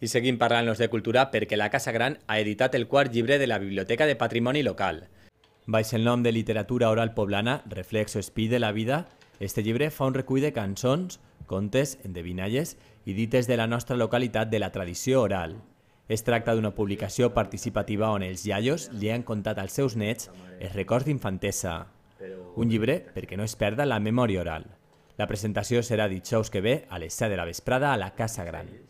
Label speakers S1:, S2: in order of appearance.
S1: I seguim parlant-nos de cultura perquè la Casa Gran ha editat el quart llibre de la Biblioteca de Patrimoni Local. Baix el nom de Literatura Oral Poblana, Reflexo Espí de la Vida, este llibre fa un recull de cançons, contes, endevinalles i dites de la nostra localitat de la tradició oral. Es tracta d'una publicació participativa on els iaios li han contat als seus nets els records d'infantesa. Un llibre perquè no es perda la memòria oral. La presentació serà dijous que ve a les 7 de la vesprada a la Casa Gran.